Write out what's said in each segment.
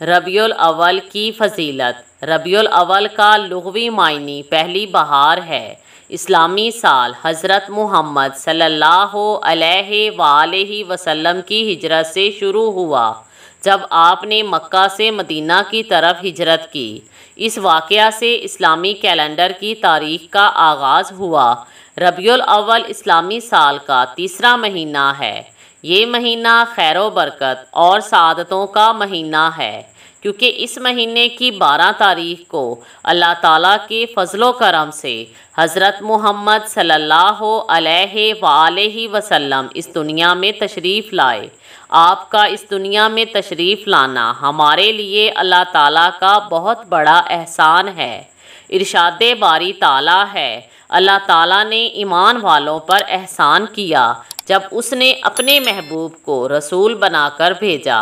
रबीउल अव्वल की फजीलत। रबीउल अव्वल का लुगवी मायनी पहली बहार है। इस्लामी साल हज़रत मुहम्मद सल्लल्लाहु अलैहि वसल्लम की हिजरत से शुरू हुआ, जब आपने मक्का से मदीना की तरफ़ हिजरत की। इस वाक़ से इस्लामी कैलेंडर की तारीख़ का आगाज़ हुआ। रबीउल अव्वल इस्लामी साल का तीसरा महीना है। ये महीना खैर बरकत और सदतों का महीना है, क्योंकि इस महीने की बारह तारीख को अल्लाह ताला के फ़ज़लो करम से हज़रत मोहम्मद सल्लल्लाहु अलैहि वसल्लम इस दुनिया में तशरीफ़ लाए। आपका इस दुनिया में तशरीफ़ लाना हमारे लिए अल्लाह ताला का बहुत बड़ा एहसान है। इरशाद बारी ताला है। अल्लाह ताला ने ईमान वालों पर एहसान किया जब उसने अपने महबूब को रसूल बनाकर भेजा,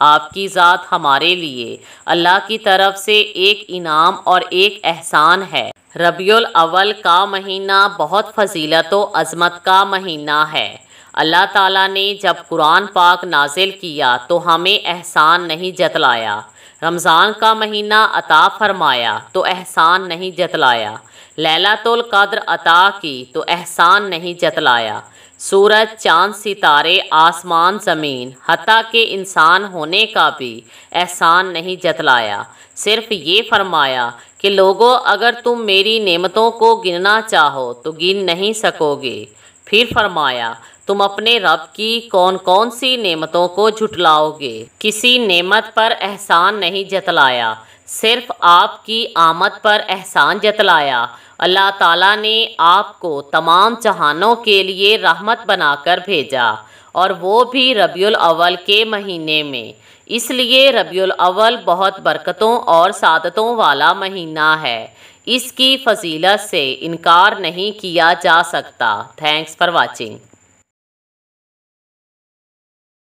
आपकी ज़ात हमारे लिए अल्लाह की तरफ़ से एक इनाम और एक एहसान है। रबीउल अव्वल का महीना बहुत फजीलत व अज़मत का महीना है। अल्लाह ताला ने जब कुरान पाक नाजिल किया तो हमें एहसान नहीं जतलाया। रमज़ान का महीना अता फरमाया तो एहसान नहीं जतलाया। लैलातुल कद्र अता की तो एहसान नहीं जतलाया। सूरज, चाँद, सितारे, आसमान, ज़मीन हती के इंसान होने का भी एहसान नहीं जतलाया। सिर्फ़ ये फरमाया कि लोगों, अगर तुम मेरी नेमतों को गिनना चाहो तो गिन नहीं सकोगे। फिर फरमाया, तुम अपने रब की कौन कौन सी नेमतों को झुटलाओगे किसी नेमत पर एहसान नहीं जतलाया। सिर्फ़ आपकी आमद पर एहसान जतलाया। अल्लाह ताला ने आपको तमाम जहानों के लिए रहमत बनाकर भेजा, और वो भी रबीउल अव्वल के महीने में। इसलिए रबीउल अव्वल बहुत बरकतों और सादतों वाला महीना है। इसकी फजीलत से इनकार नहीं किया जा सकता। Thanks for watching